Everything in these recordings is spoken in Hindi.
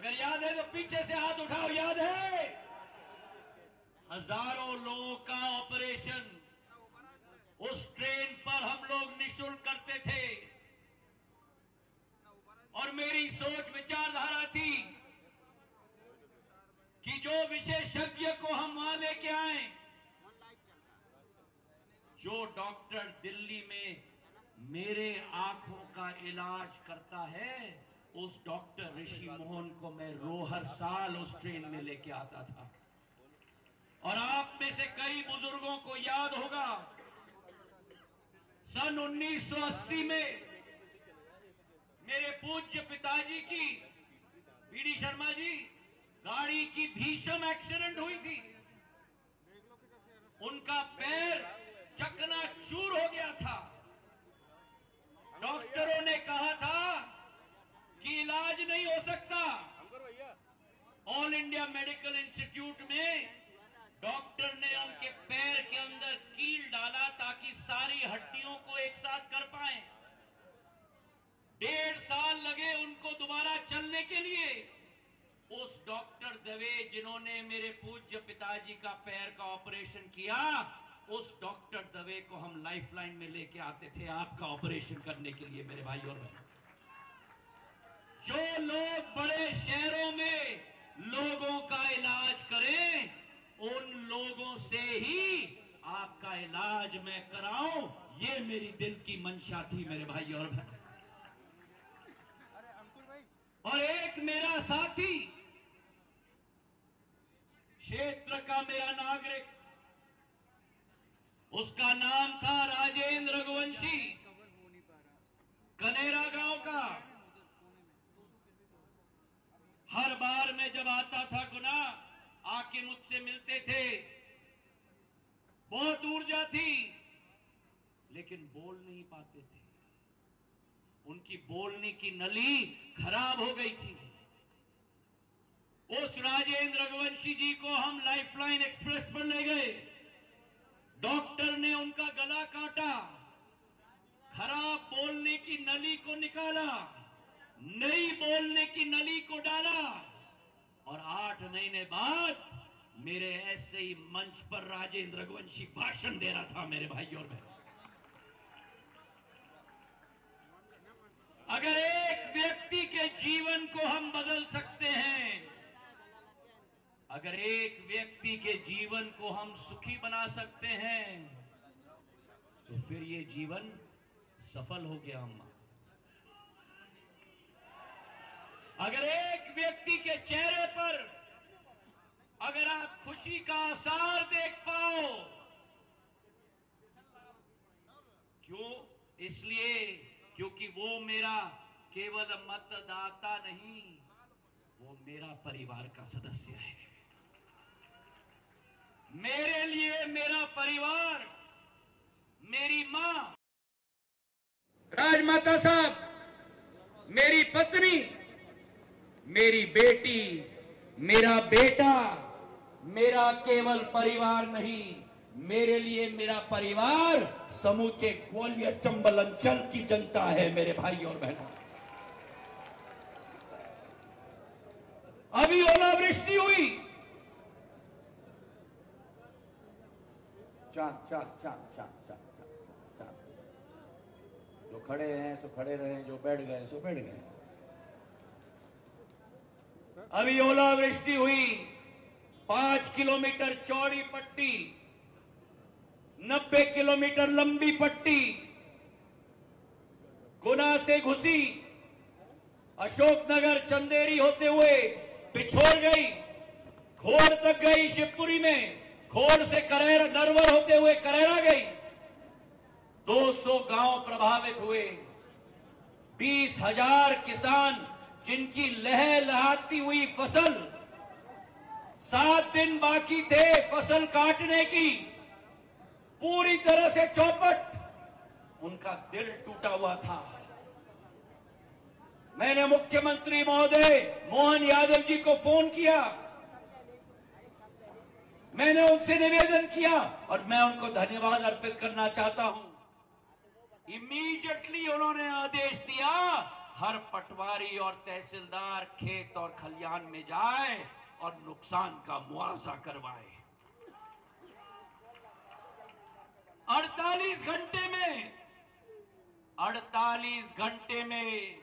अगर याद है तो पीछे से हाथ उठाओ, याद है? हज़ारों लोगों का ऑपरेशन। उस ट्रेन पर हम लोग निशुल्क करते थे। और मेरी सोच विचारधारा थी कि जो विशेषज्ञ को हम वहाँ लेके आए, जो डॉक्टर दिल्ली में मेरे आँखों का इलाज करता है उस डॉक्टर ऋषि मोहन को मैं रो हर साल उस ट्रेन में लेके आता था। और आप में से कई बुज़ुर्गों को याद होगा सन 1980 में मेरे पूज्य पिताजी की बीडी शर्मा जी गाड़ी की भीषण एक्सीडेंट हुई थी। उनका पैर चकना चूर हो गया था। डॉक्टरों ने कहा था कि इलाज नहीं हो सकता। ऑल इंडिया मेडिकल इंस्टीट्यूट में डॉक्टर ने उनके पैर के अंदर कील डाला ताकि सारी हड्डियों को एक साथ कर पाए। डेढ़ साल लगे उनको दोबारा चलने के लिए। उस डॉक्टर दवे जिन्होंने मेरे पूज्य पिताजी का पैर का ऑपरेशन किया उस डॉक्टर दवे को हम लाइफलाइन में लेके आते थे आपका ऑपरेशन करने के लिए मेरे भाई और बहन। जो लोग बड़े शहरों में लोगों का इलाज करें, उन लोगों से ही आपका इलाज मैं कराऊं। ये मेरी दिल की मंशा थी, मेरे भाई और भाई और एक मेरा साथी, क्षेत्र का मेरा नागरिक, उसका नाम था राजेंद्र रघुवंशी। कनेरा गाँव का है ना उधर कोने में तो तो फिर भी तो हर बार मैं जब आता था गुना, आके मुझसे मिलते थे। बहुत ऊर्जा थी, लेकिन बोल नहीं पाते थे। उनकी बोलने की नली खराब हो गई थी। उस राजेंद्र रघुवंशी जी को हम लाइफलाइन एक्सप्रेस पर ले गए। डॉक्टर ने उनका गला काटा, खराब बोलने की नली को निकाला। नई बोलने की नली को डाला। और आठ महीने बाद मेरे ऐसे ही मंच पर राजेंद्र रघुवंशी भाषण दे रहा था मेरे भाई और बहन। अगर एक व्यक्ति के जीवन को हम बदल सकते हैं, अगर एक व्यक्ति के जीवन को हम सुखी बना सकते हैं तो फिर ये जीवन सफल हो गया, अम्मा। अगर एक व्यक्ति के चेहरे पर अगर आप खुशी का आसार देख पाओ, क्यों? इसलिए क्योंकि वो मेरा केवल मतदाता नहीं, वो मेरा परिवार का सदस्य है। मेरे लिए मेरा परिवार, मेरी माँ। राजमाता साहब, मेरी पत्नी मेरी बेटी, मेरा बेटा, मेरा केवल परिवार नहीं, मेरे लिए मेरा परिवार समूचे ग्वालियर चंबल अंचल की जनता है, मेरे भाई और बहनों। अभी ओलावृष्टि हुई। चाक चाक चाक चाक चाक चाक चाक जो खड़े हैं, सो खड़े रहे, जो बैठ गए, सो बैठ गए। अभी ओलावृष्टि हुई। पाँच किलोमीटर चौड़ी पट्टी, नब्बे किलोमीटर लंबी पट्टी, गुना से घुसी। अशोकनगर चंदेरी होते हुए पिछोड़ गई, खोड़ तक गई शिवपुरी में, खोड़ से करेर नरवर होते हुए करेरा गई। 200 गाँव प्रभावित हुए। बीस हज़ार किसान जिनकी लह लहाती हुई फ़सल, सात दिन बाकी थे फ़सल काटने की, पूरी तरह से चौपट, उनका दिल टूटा हुआ था। मैंने मुख्यमंत्री महोदय मोहन यादव जी को फ़ोन किया। मैंने उनसे निवेदन किया और मैं उनको धन्यवाद अर्पित करना चाहता हूँ। इमीडिएटली उन्होंने आदेश दिया हर पटवारी और तहसीलदार खेत और खलियान में जाए और नुकसान का मुआवजा करवाए। 48 घंटे में 48 घंटे में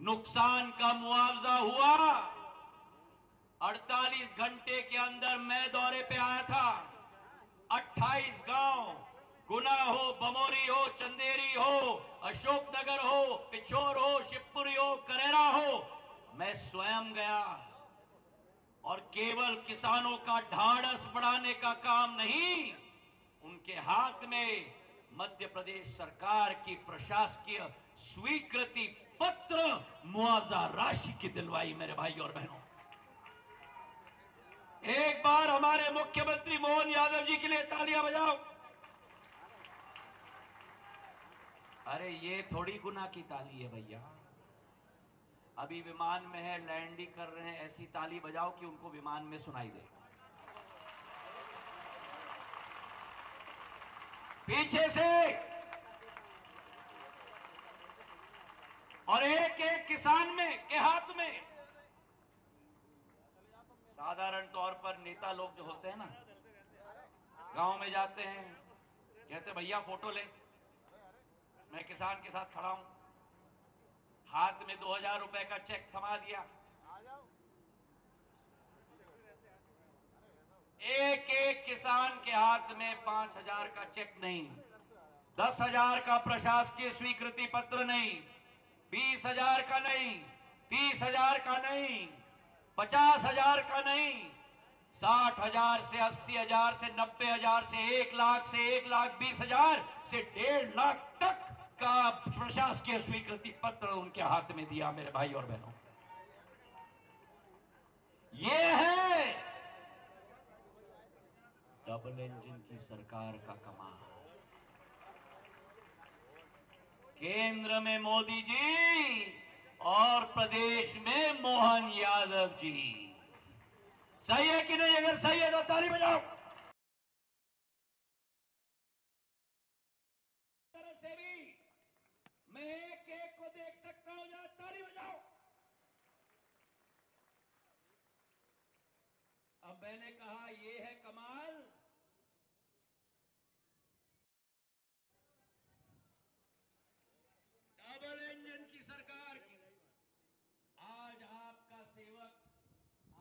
नुकसान का मुआवजा हुआ। 48 घंटे के अंदर मैं दौरे पे आया था। 28 गाँव गुना हो, बमोरी हो, चंदेरी हो, अशोकनगर हो, पिछोर हो, शिवपुरी हो, करेरा हो, मैं स्वयं गया। और केवल किसानों का ढाढ़स बढ़ाने का काम नहीं, उनके हाथ में मध्य प्रदेश सरकार की प्रशासकीय स्वीकृति पत्र, मुआवजा राशि की दिलवाई मेरे भाई और बहनों। एक बार हमारे मुख्यमंत्री मोहन यादव जी के लिए तालियाँ बजाओ। अरे ये थोड़ी गुना की ताली है भैया। अभी विमान में है, लैंडिंग कर रहे हैं, ऐसी ताली बजाओ कि उनको विमान में सुनाई दे। पीछे से! और एक एक किसान में, के हाथ में। साधारण तौर पर नेता लोग जो होते हैं ना, गाँव में जाते हैं, कहते भैया, फ़ोटो ले। मैं किसान के साथ खड़ा हूँ। हाथ में दो हज़ार रुपए का चेक थमा दिया। एक एक किसान के हाथ में पाँच हज़ार का चेक नहीं, दस हज़ार का प्रशासकीय स्वीकृति पत्र नहीं, बीस हज़ार का नहीं, तीस हज़ार का नहीं, पचास हज़ार का नहीं, साठ हज़ार से अस्सी हज़ार से नब्बे हज़ार से एक लाख से एक लाख बीस हज़ार से डेढ़ लाख तक का प्रशासकीय स्वीकृति पत्र उनके हाथ में दिया, मेरे भाई और बहनों। ये है डबल इंजन की सरकार का कमाल। केंद्र में मोदी जी और प्रदेश में मोहन यादव जी। सही है कि नहीं? अगर सही है तो ताली बजाओ तरह से भी मैं एक एक को देख सकता हूँ जरा ताली बजाओ अब मैंने कहा ये है कमाल डबल इंजन की सरकार की आज आपका सेवक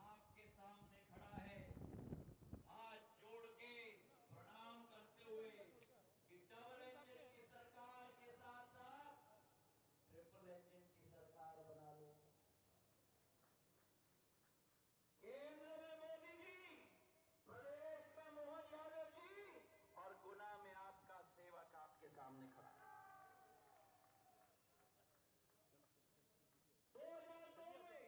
आपके सामने खड़ा है हाथ जोड़ के प्रणाम करते हुए कि डबल इंजन की सरकार के साथ साथ ट्रिपल इंजन की सरकार बना लो केंद्र में मोदी जी प्रदेश में मोहन यादव जी और गुना में आपका सेवक आपके सामने खड़ा है दो हज़ार दो में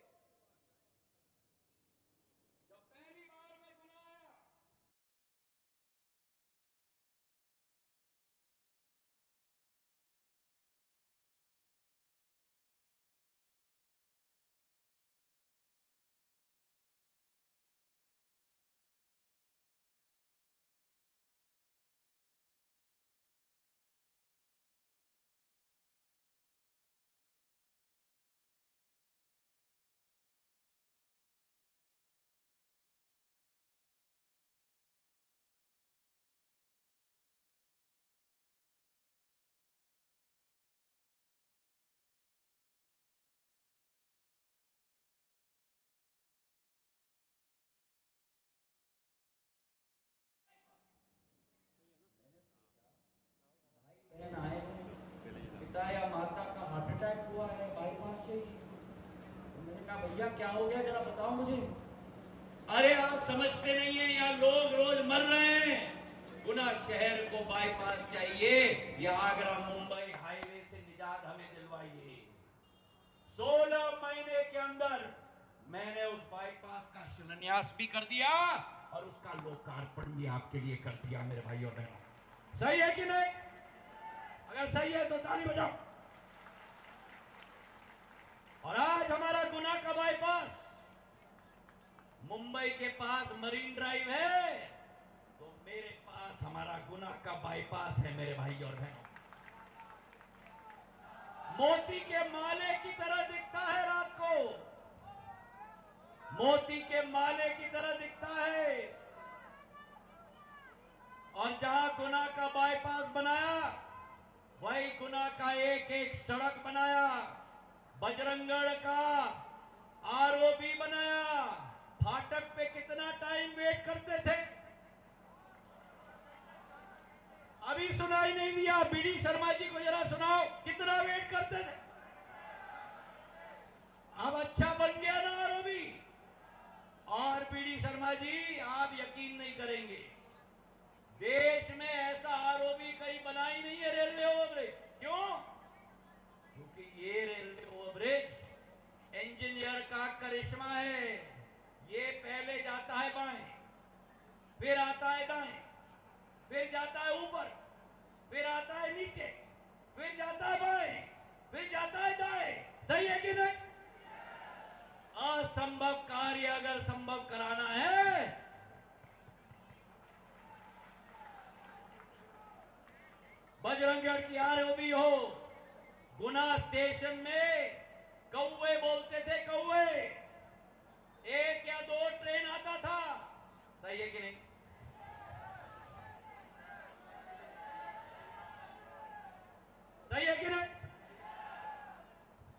जब पहली बार मैं गुना आया बहन आए हैं पिता या माता का हार्ट अटैक हुआ है बाईपास चाहिए तो मैंने कहा भैया, क्या हो गया? जरा बताओ मुझे। अरे आप समझते नहीं है, यहाँ लोग रोज मर रहे हैं। गुना शहर को बाईपास चाहिए, या आगरा, मुंबई हाईवे से निजात हमें दिलवाइए। सोलह महीने के अंदर मैंने उस बाईपास का शिलान्यास भी कर दिया, और उसका लोकार्पण भी आपके लिए कर दिया, मेरे भाई और बहनों। सही है कि नहीं? अगर सही है तो ताली बजाओ। और आज हमारा गुना का बाईपास मुंबई के पास मरीन ड्राइव है तो मेरे पास हमारा गुना का बाईपास है, मेरे भाई और बहनों। मोती के माले की तरह दिखता है रात को। मोती के माले की तरह दिखता है। और जहाँ गुना का बाईपास बनाया, वही गुना का एक एक सड़क बनाया। बजरंगगढ़ का आरओबी बनाया। फाटक पे कितना टाइम वेट करते थे? अभी सुनाई नहीं दिया। बीडी शर्मा जी को जरा सुनाओ, कितना वेट करते थे? अब अच्छा बन गया ना आरओबी और बीडी शर्मा जी, आप यकीन नहीं करेंगे, देश में ऐसा आरओबी कहीं बना ही नहीं है रेलवे ओवरब्रिज क्यों? क्योंकि ये रेलवे ओवरब्रिज इंजीनियर का करिश्मा है। ये पहले जाता है बाएँ, फिर आता है दाएँ, फिर जाता है ऊपर, फिर आता है नीचे, फिर जाता है बाएँ, फिर जाता है दाएँ। सही है कि नहीं? असंभव कार्य अगर संभव कराना है बजरंगगढ़ की आरओबी हो गुना स्टेशन में कौवे बोलते थे कौवे। एक या दो ट्रेन आता था। सही है कि नहीं? सही है कि नहीं?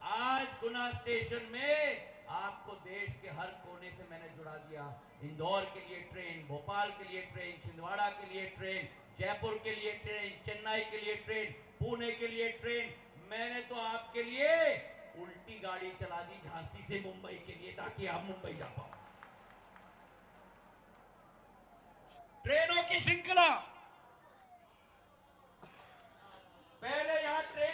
आज गुना स्टेशन में आपको देश के हर कोने से मैंने जुड़ा दिया। इंदौर के लिए ट्रेन, भोपाल के लिए ट्रेन, छिंदवाड़ा के लिए ट्रेन, जयपुर के लिए ट्रेन, चेन्नई के लिए ट्रेन, पुणे के लिए ट्रेन मैंने तो आपके लिए उल्टी गाड़ी चला दी झांसी से मुंबई के लिए ताकि आप मुंबई जा पाओ। ट्रेनों की श्रृंखला। पहले यहाँ ट्रेन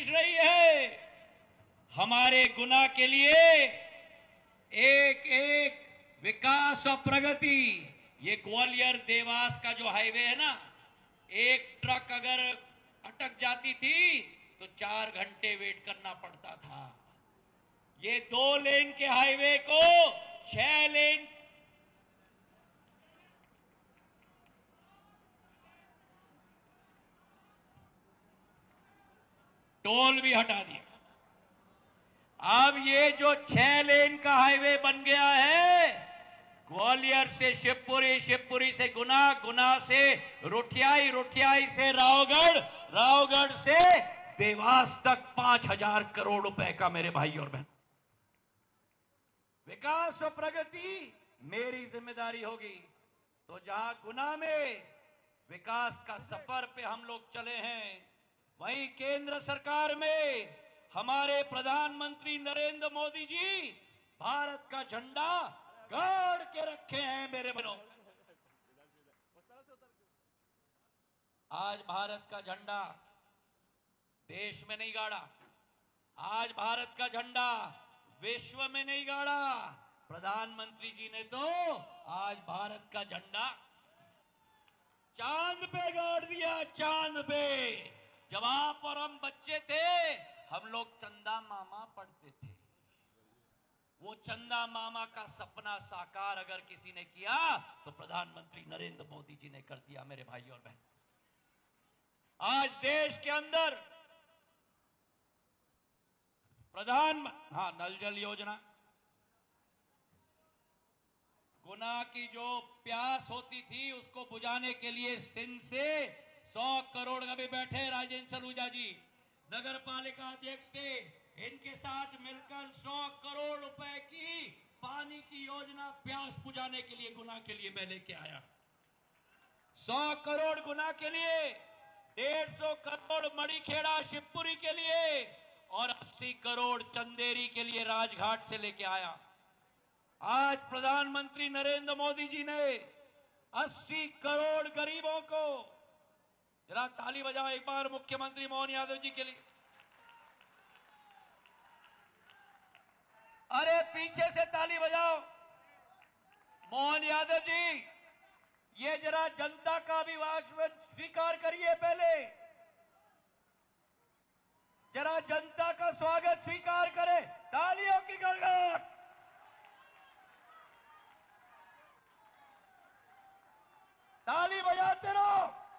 कोशिश रही है। हमारे गुना के लिए एक एक विकास और प्रगति। ये ग्वालियर देवास का जो हाईवे है ना, एक ट्रक अगर अटक जाती थी तो चार घंटे वेट करना पड़ता था। ये दो लेन के हाईवे को छह लेन टोल भी हटा दिया। अब ये जो छह लेन का हाईवे बन गया है, ग्वालियर से शिवपुरी शिवपुरी से गुना गुना से रुठियाई रुठियाई से रावगढ़ रावगढ़ से देवास तक पाँच हज़ार करोड़ रुपए का मेरे भाई और बहन। विकास और प्रगति मेरी ज़िम्मेदारी होगी। तो जहाँ गुना में विकास का सफ़र पे हम लोग चले हैं वहीं केंद्र सरकार में हमारे प्रधानमंत्री नरेंद्र मोदी जी भारत का झंडा गाड़ के रखे हैं मेरे बनो आज भारत का झंडा देश में नहीं गाड़ा। आज भारत का झंडा विश्व में नहीं गाड़ा। प्रधानमंत्री जी ने तो आज भारत का झंडा चाँद पे गाड़ दिया, चाँद पे। जब आप और हम बच्चे थे, हम लोग चंदा मामा पढ़ते थे। वो चंदा मामा का सपना साकार अगर किसी ने किया तो प्रधानमंत्री नरेंद्र मोदी जी ने कर दिया, मेरे भाई और बहन। आज देश के अंदर प्रधान हाँ नल जल योजना। गुना की जो प्यास होती थी, उसको बुझाने के लिए सिंध से सौ करोड़ अभी बैठे राजेंद्र सलूजा जी। नगर पालिका अध्यक्ष थे, इनके साथ मिलकर सौ करोड़ रुपए की पानी की योजना प्यास बुझाने के लिए गुना के लिए मैं लेके आया? सौ करोड़ गुना के लिए, डेढ़ सौ करोड़ मणिखेड़ा शिवपुरी के लिए, और अस्सी करोड़ चंदेरी के लिए राजघाट से लेके आया। आज प्रधानमंत्री नरेंद्र मोदी जी ने 80 करोड़ गरीबों को जरा ताली बजाओ एक बार मुख्यमंत्री मोहन यादव जी के लिए। अरे पीछे से ताली बजाओ। मोहन यादव जी, ये जरा जनता का भी वाचमन स्वीकार करिए पहले। जरा जनता का स्वागत स्वीकार करें। तालियों की गड़गड़। ताली बजाते रहो।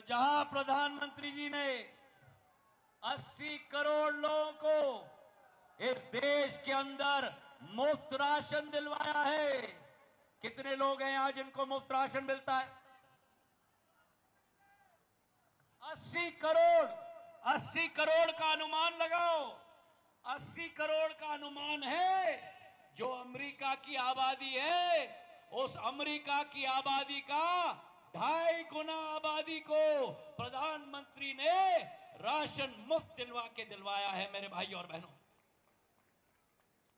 तो जहाँ प्रधानमंत्री जी ने 80 करोड़ लोगों को इस देश के अंदर मुफ़्त राशन दिलवाया है। कितने लोग हैं आज इनको मुफ़्त राशन मिलता है? 80 करोड़ 80 करोड़ का अनुमान लगाओ। 80 करोड़ का अनुमान है जो अमेरिका की आबादी है। उस अमेरिका की आबादी का ढाई गुना आबादी को प्रधानमंत्री ने राशन मुफ़्त दिलवा के दिलवाया है मेरे भाई और बहनों।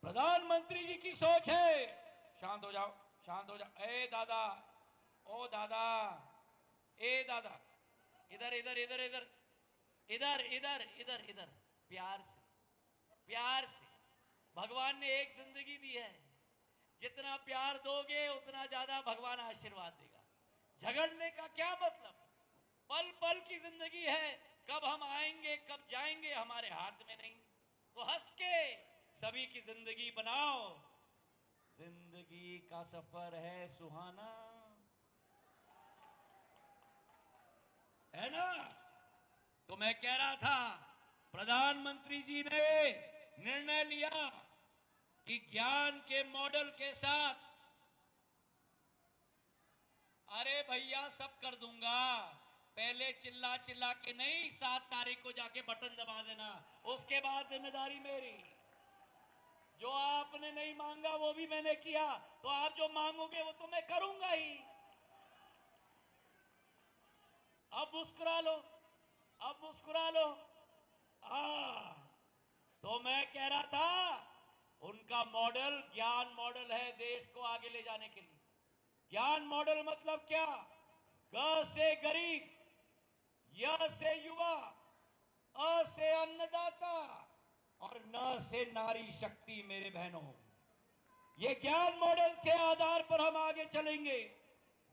प्रधानमंत्री जी की सोच है। शांत हो जाओ, शांत हो जाओ। ए दादा, ओ दादा, ए दादा, इधर इधर इधर इधर इधर इधर इधर इधर, प्यार से प्यार से। भगवान ने एक ज़िंदगी दी है। जितना प्यार दोगे, उतना ज़्यादा भगवान आशीर्वाद देगा। झगड़ने का क्या मतलब? पल पल की ज़िंदगी है, कब हम आएँगे, कब जाएँगे, हमारे हाथ में नहीं। तो हंस के सभी की ज़िंदगी बनाओ। ज़िंदगी का सफ़र है सुहाना। है ना? तो मैं कह रहा था, प्रधानमंत्री जी ने निर्णय लिया कि ज्ञान के मॉडल के साथ अरे भैया सब कर दूँगा। पहले चिल्ला चिल्ला के नहीं, सात तारीख को जाके बटन दबा देना। उसके बाद ज़िम्मेदारी मेरी। जो आपने नहीं मांगा, वो भी मैंने किया। तो आप जो मांगोगे, वो तो मैं करूँगा ही। अब मुस्कुरा लो। अब मुस्कुरा लो। आ तो मैं कह रहा था, उनका मॉडल ज्ञान मॉडल है देश को आगे ले जाने के लिए। ज्ञान मॉडल मतलब क्या? ग से गरीब, य से युवा, अ से अन्नदाता और न से नारी शक्ति, मेरे बहनों। ये ज्ञान मॉडल के आधार पर हम आगे चलेंगे।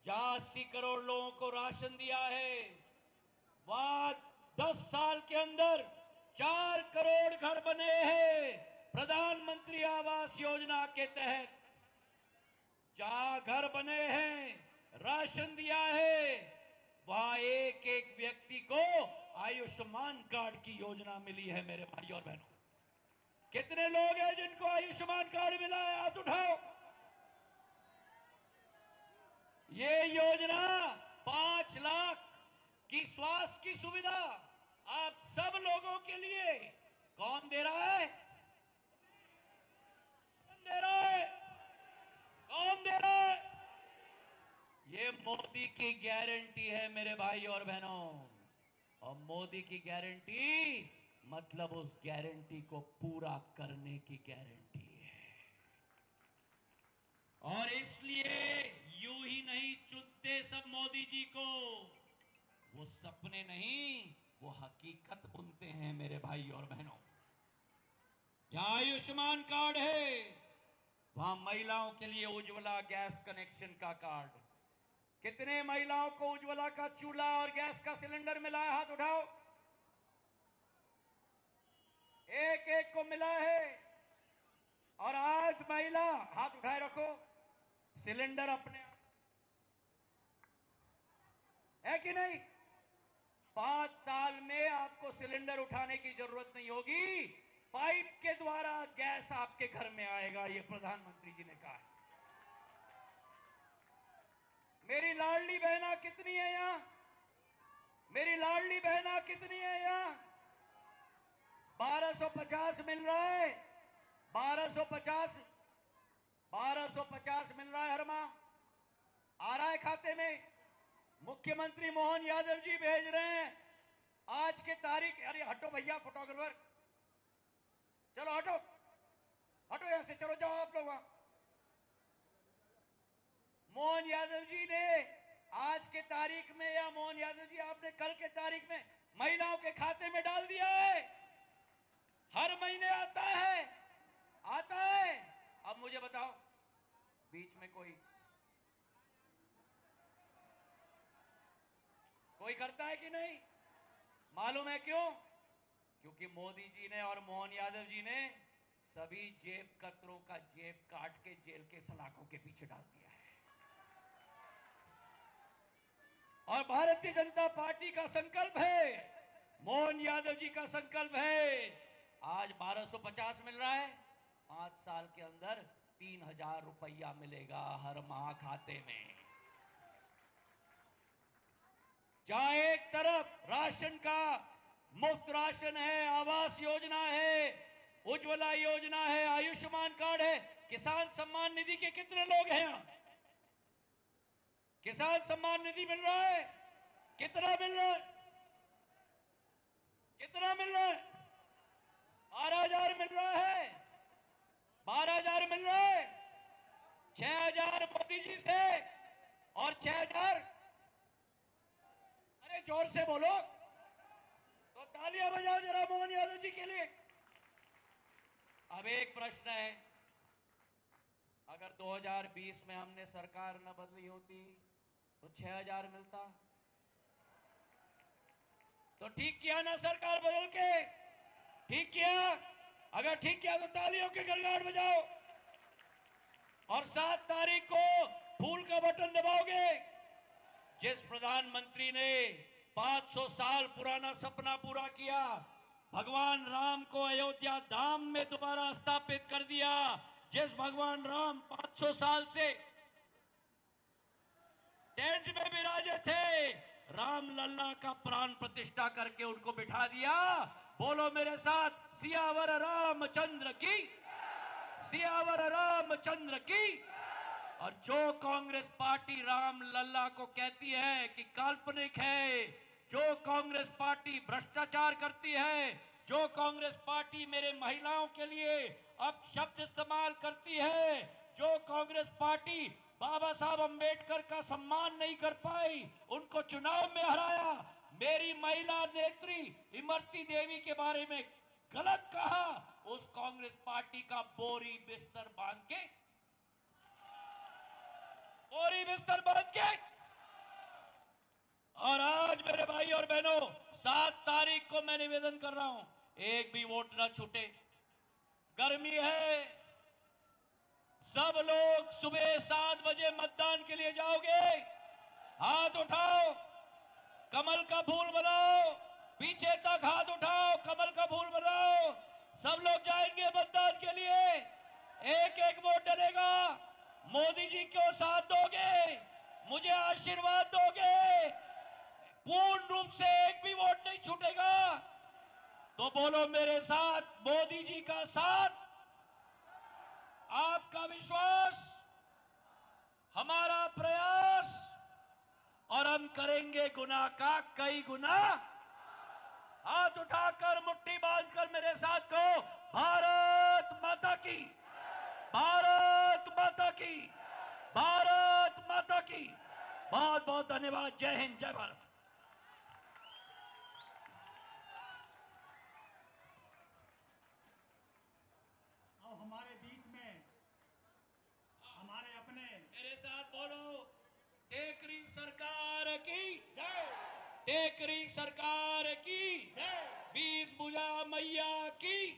जहाँ अस्सी करोड़ लोगों को राशन दिया है। वहाँ दस साल के अंदर चार करोड़ घर बने हैं। प्रधानमंत्री आवास योजना के तहत जहाँ घर बने हैं, राशन दिया है। वहाँ एक एक व्यक्ति को आयुष्मान कार्ड की योजना मिली है मेरे भाई और बहनों। कितने लोग हैं जिनको आयुष्मान कार्ड मिला है? हाथ उठाओ। ये योजना पाँच लाख की स्वास्थ्य की सुविधा आप सब लोगों के लिए कौन दे रहा है? कौन दे रहा है? कौन दे रहा है? ये मोदी की गारंटी है मेरे भाई और बहनों। और मोदी की गारंटी मतलब उस गारंटी को पूरा करने की गारंटी है। और इसलिए यूँ ही नहीं चुनते सब मोदी जी को। वो सपने नहीं, वो हकीकत बुनते हैं मेरे भाई और बहनों। जहाँ आयुष्मान कार्ड है? वहाँ महिलाओं के लिए उज्ज्वला गैस कनेक्शन का कार्ड। कितने महिलाओं को उज्ज्वला का चूल्हा और गैस का सिलेंडर मिला है? हाथ उठाओ। एक एक को मिला है। और आज महिला, हाथ उठाए रखो, सिलेंडर अपने है कि नहीं? पाँच साल में आपको सिलेंडर उठाने की ज़रूरत नहीं होगी। पाइप के द्वारा गैस आपके घर में आएगा, ये प्रधानमंत्री जी ने कहा है। मेरी लाडली बहना कितनी है यहाँ? मेरी लाडली बहना कितनी है यहाँ? 1250 मिल रहा है। 1250 1250 मिल रहा है हर माह आ रहा है खाते में। मुख्यमंत्री मोहन यादव जी भेज रहे हैं। आज के तारीख, अरे हटो भैया फोटोग्राफर चलो हटो। हटो यहाँ से, चलो जाओ आप लोग वहाँ। मोहन यादव जी ने आज के तारीख में, या मोहन यादव जी, आपने कल के तारीख में महिलाओं के खाते में डाल दिया है। हर महीने आता है आता है। अब मुझे बताओ, बीच में कोई कोई करता है कि नहीं? मालूम है क्यों? क्योंकि मोदी जी ने और मोहन यादव जी ने सभी जेब कतरों का जेब काट के जेल के सलाखों के पीछे डाल दिया है। और भारतीय जनता पार्टी का संकल्प है, मोहन यादव जी का संकल्प है, आज 1250 मिल रहा है, पाँच साल के अंदर तीन हज़ार रुपया मिलेगा हर माह खाते में। जहाँ एक तरफ़ राशन का मुफ़्त राशन है, आवास योजना है, उज्ज्वला योजना है, आयुष्मान कार्ड है। किसान सम्मान निधि के कितने लोग हैं यहाँ? किसान सम्मान निधि मिल रहा है? कितना मिल रहा है? कितना मिल रहा है? बारह हज़ार मिल रहा है। बारह हज़ार मिल रहा है। छह हज़ार मोदी जी से और छह हज़ार अरे ज़ोर से बोलो। तालियाँ बजाओ जरा मोहन यादव जी के लिए। अब एक प्रश्न है। अगर 2020 में हमने सरकार न बदली होती तो 6000 मिलता। तो ठीक किया ना सरकार बदल के? ठीक किया? अगर ठीक किया तो तालियों के गड़गड़ बजाओ। और सात तारीख को फूल का बटन दबाओगे। जिस प्रधानमंत्री ने 500 साल पुराना सपना पूरा किया। भगवान राम को अयोध्या धाम में दोबारा स्थापित कर दिया। जिस भगवान राम 500 साल से टेंट में विराजे थे, राम लल्ला का प्राण प्रतिष्ठा करके उनको बिठा दिया। बोलो मेरे साथ, सियावर रामचंद्र की, सियावर रामचंद्र की। और जो कांग्रेस पार्टी राम लल्ला को कहती है कि काल्पनिक है जो कांग्रेस पार्टी भ्रष्टाचार करती है, जो कांग्रेस पार्टी मेरे महिलाओं के लिए अब शब्द इस्तेमाल करती है, जो कांग्रेस पार्टी बाबा साहब अंबेडकर का सम्मान नहीं कर पाई, उनको चुनाव में हराया। मेरी महिला नेत्री इमरती देवी के बारे में गलत कहा, उस कांग्रेस पार्टी का बोरी बिस्तर बाँध के, बोरी बिस्तर बाँध के और आज मेरे भाई और बहनों, सात तारीख को मैं निवेदन कर रहा हूँ, एक भी वोट ना छूटे। गर्मी है। सब लोग सुबह सात बजे मतदान के लिए जाओगे। हाथ उठाओ, कमल का फूल बनाओ, पीछे तक हाथ उठाओ, कमल का फूल बनाओ। सब लोग जाएँगे मतदान के लिए। एक एक वोट डलेगा। मोदी जी को साथ दोगे, मुझे आशीर्वाद दोगे। पूर्ण रूप से एक भी वोट नहीं छूटेगा। तो बोलो मेरे साथ, मोदी जी का साथ। आपका विश्वास, हमारा प्रयास, और हम करेंगे गुना का कई गुना हाथ उठाकर, मुट्ठी बांधकर मेरे साथ कहो, भारत माता की, भारत माता की, भारत माता की। बहुत बहुत धन्यवाद। जय हिंद, जय भारत अब हमारे बीच में हमारे अपने मेरे साथ बोलो टेकरी सरकार की टेकरी सरकार की। बीस बुझा मैया की।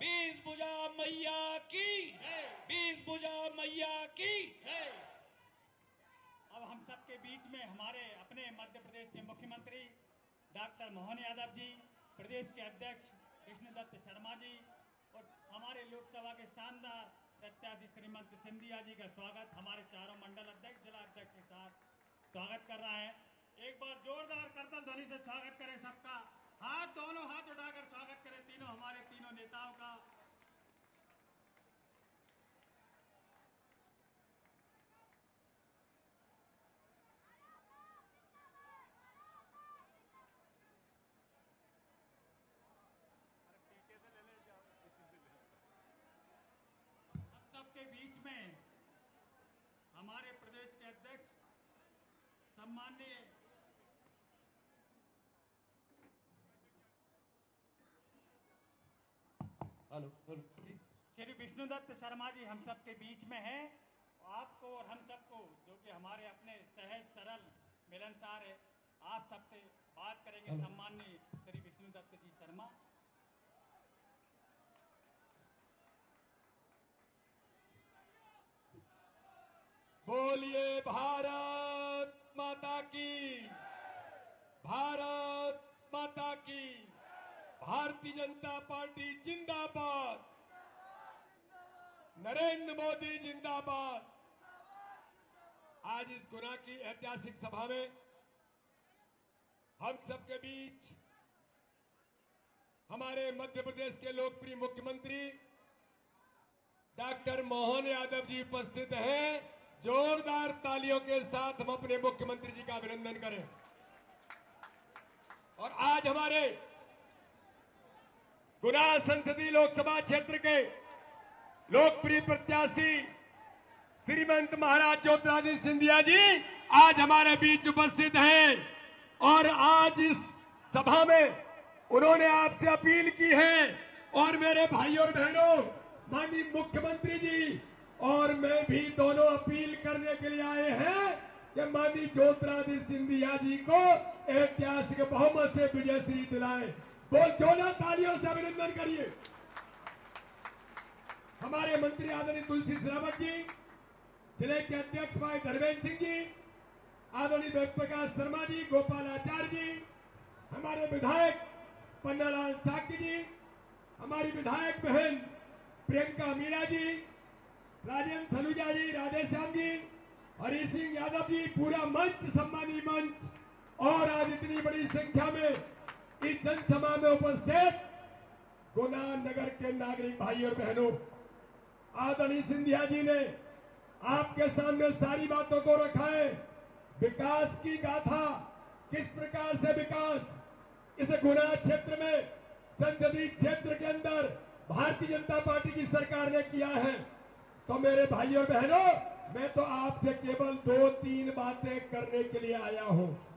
बीस बुझा मैया की। बीस बुझा मैया की। अब हम सबके बीच में हमारे अपने मध्य प्रदेश के मुख्यमंत्री डॉक्टर मोहन यादव जी, प्रदेश के अध्यक्ष विष्णुदत्त शर्मा जी और हमारे लोकसभा के शानदार प्रत्याशी श्रीमंत सिंधिया जी का स्वागत हमारे चारों मंडल अध्यक्ष, जिला अध्यक्ष के साथ स्वागत कर रहा है। एक बार जोरदार करतल ध्वनि से स्वागत करें सबका। हाथ दोनों हाथ उठाकर स्वागत करें तीनों हमारे तीनों नेताओं का। सबके बीच में हमारे प्रदेश के अध्यक्ष, सम्माननीय हेलो श्री विष्णुदत्त शर्मा जी हम सबके बीच में हैं। आपको और हम सबको जो कि हमारे अपने सहज सरल मिलनसार है आप सबसे बात करेंगे सम्माननीय श्री विष्णुदत्त जी शर्मा। बोलिए भारत माता की भारत माता की। भारतीय जनता पार्टी जिंदाबाद। नरेंद्र मोदी जिंदाबाद। आज इस गुना की ऐतिहासिक सभा में हम सबके बीच हमारे मध्य प्रदेश के लोकप्रिय मुख्यमंत्री डॉक्टर मोहन यादव जी उपस्थित हैं। जोरदार तालियों के साथ हम अपने मुख्यमंत्री जी का अभिनंदन करें। और आज हमारे गुना संसदीय लोकसभा क्षेत्र के लोकप्रिय प्रत्याशी श्रीमंत महाराज ज्योतिरादित्य सिंधिया जी आज हमारे बीच उपस्थित हैं और आज इस सभा में उन्होंने आपसे अपील की है और मेरे भाई और बहनों, माननीय मुख्यमंत्री जी, और मैं भी दोनों अपील करने के लिए आए हैं कि माननीय ज्योतिरादित्य सिंधिया जी को ऐतिहासिक बहुमत से विजय श्री दिलाए। बोल जोना तालियों से अभिनंदन करिए। हमारे मंत्री आदरणीय तुलसी सिलावट जी, ज़िले के अध्यक्ष भाई धर्मेंद्र सिंह जी, आदरणीय वेद प्रकाश शर्मा जी, गोपाल आचार्य जी, हमारे विधायक पन्नालाल साकी जी, हमारी विधायक बहन प्रियंका मीणा जी, राजेंद्र सलूजा जी, राधेश्याम जी हरी सिंह यादव जी, पूरा मंच सम्मानी मंच, और आज इतनी बड़ी संख्या में इस जनसभा में उपस्थित गुना नगर के नागरिक भाई और बहनों, आदरणीय सिंधिया जी ने आपके सामने सारी बातों को रखा है। विकास की गाथा किस प्रकार से विकास? इस गुना क्षेत्र में, संसदीय क्षेत्र के अंदर भारतीय जनता पार्टी की सरकार ने किया है। तो मेरे भाई और बहनों, मैं तो आपसे केवल दो तीन बातें करने के लिए आया हूँ।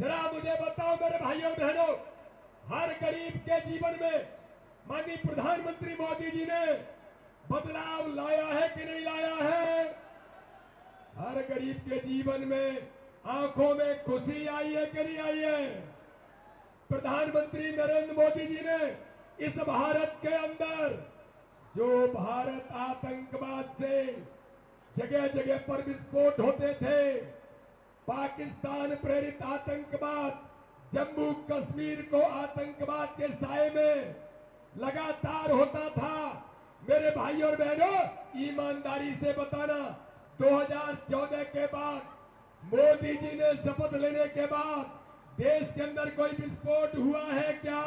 जरा मुझे बताओ मेरे और बहनों, हर गरीब के जीवन में माननीय प्रधानमंत्री मोदी जी ने बदलाव लाया है कि नहीं लाया है? हर गरीब के जीवन में आँखों में खुशी आई है कि नहीं आई है? प्रधानमंत्री नरेंद्र मोदी जी ने इस भारत के अंदर, जो भारत आतंकवाद से जगह जगह पर विस्फोट होते थे पाकिस्तान प्रेरित आतंकवाद जम्मू कश्मीर को आतंकवाद के साय में लगातार होता था। मेरे भाई और बहनों, ईमानदारी से बताना 2014 के बाद, मोदी जी ने शपथ लेने के बाद देश के अंदर कोई विस्फोट हुआ है क्या?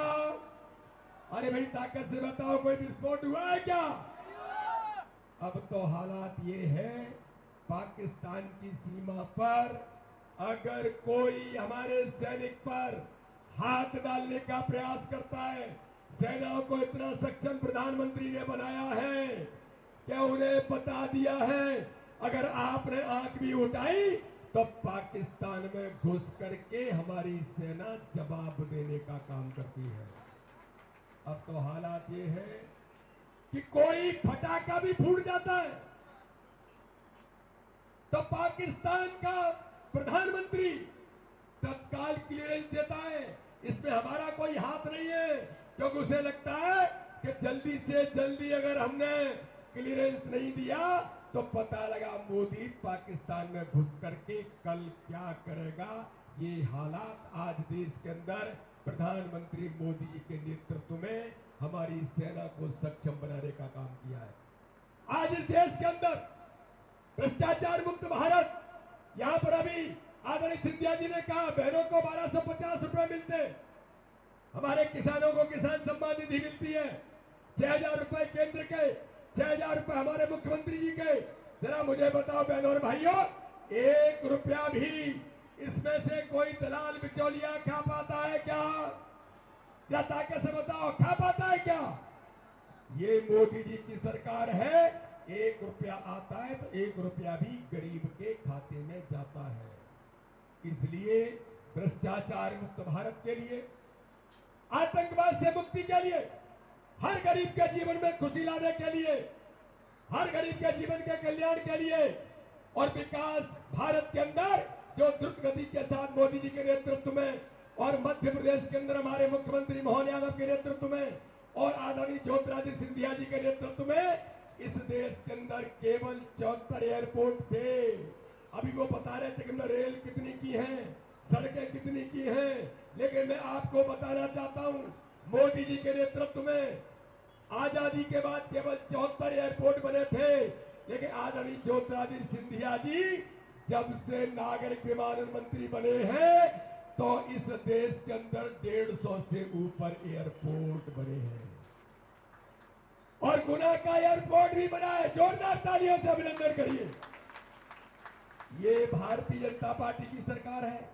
अरे भाई, ताकत से बताओ, कोई विस्फोट हुआ है क्या? अब तो हालात ये है, पाकिस्तान की सीमा पर अगर कोई हमारे सैनिक पर हाथ डालने का प्रयास करता है, सेनाओं को इतना सक्षम प्रधानमंत्री ने बनाया है कि उन्हें बता दिया है, अगर आपने आँख भी उठाई तो पाकिस्तान में घुस करके हमारी सेना जवाब देने का काम करती है। अब तो हालात ये है कि कोई फटाका भी फूट जाता है तो पाकिस्तान का प्रधानमंत्री तत्काल क्लियरेंस देता है। इसमें हमारा कोई हाथ नहीं है, क्योंकि उसे लगता है कि जल्दी से जल्दी अगर हमने क्लियरेंस नहीं दिया तो पता लगा मोदी पाकिस्तान में घुस करके कल क्या करेगा। ये हालात आज देश के अंदर प्रधानमंत्री मोदी जी के नेतृत्व में हमारी सेना को सक्षम बनाने का काम किया है। आज इस देश के अंदर भ्रष्टाचार मुक्त भारत यहाँ पर अभी आदरणीय सिंधिया जी ने कहा, बहनों को बारह सौ पचास रुपए मिलते हमारे किसानों को किसान सम्मान निधि मिलती है। छह हज़ार रुपए केंद्र के, छह हज़ार रुपए हमारे मुख्यमंत्री जी के। जरा मुझे बताओ, बहनों और भाइयों, एक रुपया भी इसमें से कोई दलाल बिचौलिया खा पाता है क्या? या ताकत से बताओ खा पाता है क्या? ये मोदी जी की सरकार है एक रुपया आता है तो एक रुपया भी गरीब के खाते में जाता है। इसलिए भ्रष्टाचार मुक्त भारत के लिए, आतंकवाद से मुक्ति के लिए, हर गरीब के जीवन में खुशी लाने के लिए, हर गरीब के जीवन के कल्याण के लिए और विकास भारत के अंदर जो द्रुत गति के साथ मोदी जी के नेतृत्व में और मध्य प्रदेश के अंदर हमारे मुख्यमंत्री मोहन यादव के नेतृत्व में और आदरणीय ज्योतिरादित्य सिंधिया जी के नेतृत्व में इस देश के अंदर केवल चौहत्तर एयरपोर्ट थे। अभी वो बता रहे थे कि हमने रेल कितनी की है, सड़कें कितनी की हैं, लेकिन मैं आपको बताना चाहता हूँ, मोदी जी के नेतृत्व में आज़ादी के बाद केवल चौहत्तर एयरपोर्ट बने थे, लेकिन आदरणीय ज्योतिरादित्य सिंधिया जी जब से नागरिक विमानन मंत्री बने हैं तो इस देश के अंदर डेढ़ सौ से ऊपर एयरपोर्ट बने हैं। और गुना का एयरपोर्ट भी बना है जोरदार तालियों से अभिनंदन करिए। ये भारतीय जनता पार्टी की सरकार है।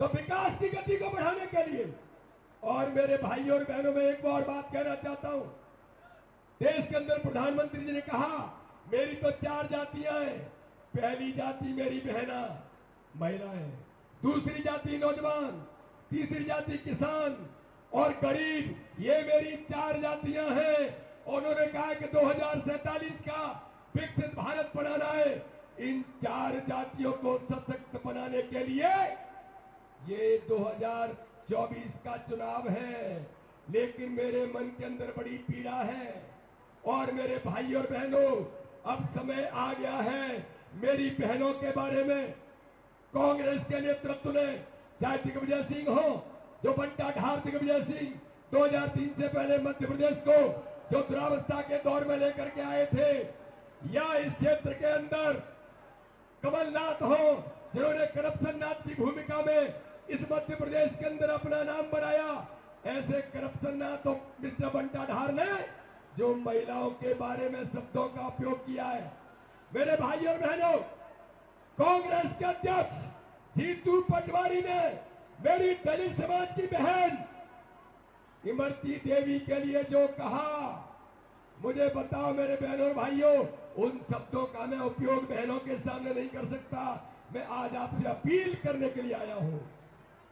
तो विकास की गति को बढ़ाने के लिए और मेरे भाइयों और बहनों, में एक और बात कहना चाहता हूँ। देश के अंदर प्रधानमंत्री जी ने कहा, मेरी तो चार जातियाँ हैं। पहली जाति मेरी बहना महिलाएँ दूसरी जाति नौजवान। तीसरी जाति किसान। और गरीब, ये मेरी चार जातियाँ हैं। उन्होंने कहा कि दो का विकसित भारत बनाना है। इन चार जातियों को सशक्त बनाने के लिए ये 2024 का चुनाव है। लेकिन मेरे मन के अंदर बड़ी पीड़ा है। और मेरे भाई और बहनों, अब समय आ गया है मेरी बहनों के बारे में। कांग्रेस के नेतृत्व ने चाहे दिग्विजय सिंह हो जो बंटा ढार दिग्विजय सिंह 2003 से पहले मध्य प्रदेश को जो दुरावस्था के दौर में लेकर के आए थे, या इस क्षेत्र के अंदर कमलनाथ हो, जिन्होंने करप्शन नाथ की भूमिका में इस मध्य प्रदेश के अंदर अपना नाम बनाया, ऐसे करप्शन नाथ तो मिस्टर बंटा ढार ने जो महिलाओं के बारे में शब्दों का उपयोग किया है। मेरे भाइयों और बहनों, कांग्रेस के अध्यक्ष जीतू पटवारी ने मेरी दलित समाज की बहन, इमरती देवी के लिए जो कहा, मुझे बताओ मेरे बहनों और भाइयों, उन शब्दों का मैं उपयोग बहनों के सामने नहीं कर सकता। मैं आज आपसे अपील करने के लिए आया हूँ।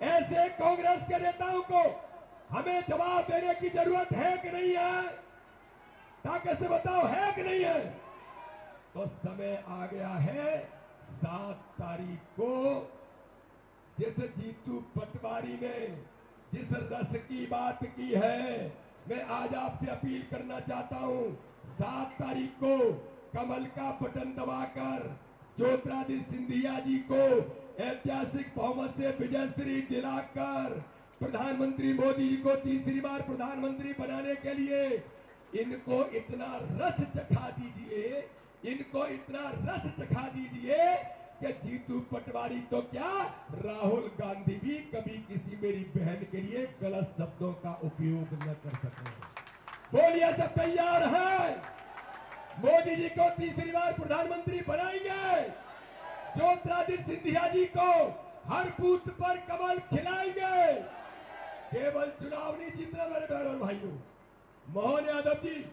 ऐसे कांग्रेस के नेताओं को हमें जवाब देने की ज़रूरत है कि नहीं है? ताकि से बताओ है कि नहीं है? तो समय आ गया है सात तारीख को जिस जीतू पटवारी ने जिस रस की बात की है, मैं आज आपसे अपील करना चाहता हूँ, सात तारीख को कमल का बटन दबाकर ज्योतिरादित्य सिंधिया जी को ऐतिहासिक बहुमत से विजय श्री दिलाकर प्रधानमंत्री मोदी जी को तीसरी बार प्रधानमंत्री बनाने के लिए इनको इतना रस चखा दीजिए, इनको इतना रस चखा दीजिए कि जीतू पटवारी तो क्या? राहुल गांधी भी कभी किसी मेरी बहन के लिए गलत शब्दों का उपयोग न कर सके। बोलिए, सब तैयार है? मोदी जी को तीसरी बार प्रधानमंत्री बनाएँगे। ज्योतिरादित्य सिंधिया जी को हर बूथ पर कमल खिलाएँगे। केवल चुनाव नहीं जीतना मेरे बहन और भाइयों। मोहन यादव जी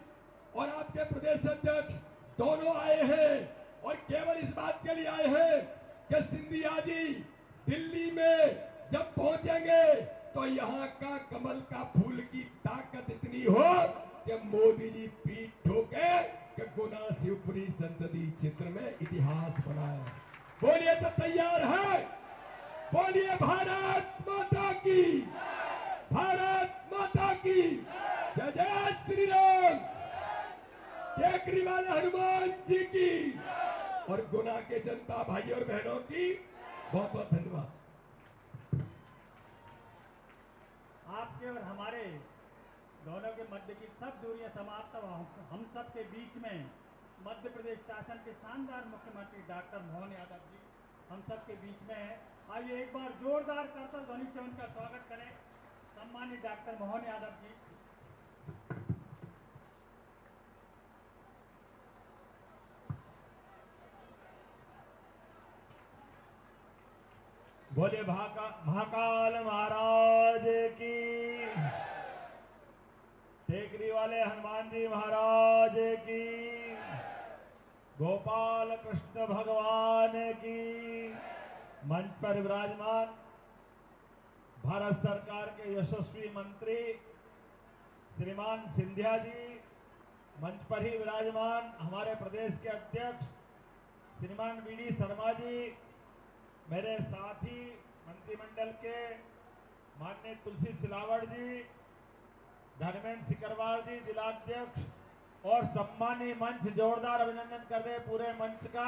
और आपके प्रदेश अध्यक्ष दोनों आए हैं। और केवल इस बात के लिए आए हैं कि सिंधिया जी दिल्ली में जब पहुँचेंगे तो यहाँ का कमल का फूल की ताकत इतनी हो कि मोदी जी पीठ ठोके कि गुना शिवपुरी संसदीय क्षेत्र में इतिहास बनाए बोलिए तो तैयार है बोलिए भारत माता की भारत माता की जय जय श्री राम केजरीवाल हनुमान जी की और गुना के जनता भाई और बहनों की बहुत बहुत धन्यवाद। आपके और हमारे दोनों के मध्य की सब दूरियाँ समाप्त हम सब के बीच में मध्य प्रदेश शासन के शानदार मुख्यमंत्री डॉक्टर मोहन यादव जी, हम सब के बीच में है। आइए एक बार जोरदार करतल ध्वनि से उनका स्वागत करें। सम्मानित डॉक्टर मोहन यादव जी। बोले भाका महाकाल महाराज की। टेकरी वाले हनुमान जी महाराज की। गोपाल कृष्ण भगवान की। मंच पर विराजमान भारत सरकार के यशस्वी मंत्री श्रीमान सिंधिया जी, मंच पर ही विराजमान हमारे प्रदेश के अध्यक्ष श्रीमान वी डी शर्मा जी मेरे साथी मंत्रिमंडल के माननीय तुलसी सिलावट जी, धर्मेंद्र सिकरवाल जी, जिलाध्यक्ष और सम्मानी मंच जोरदार अभिनंदन कर दे पूरे मंच का।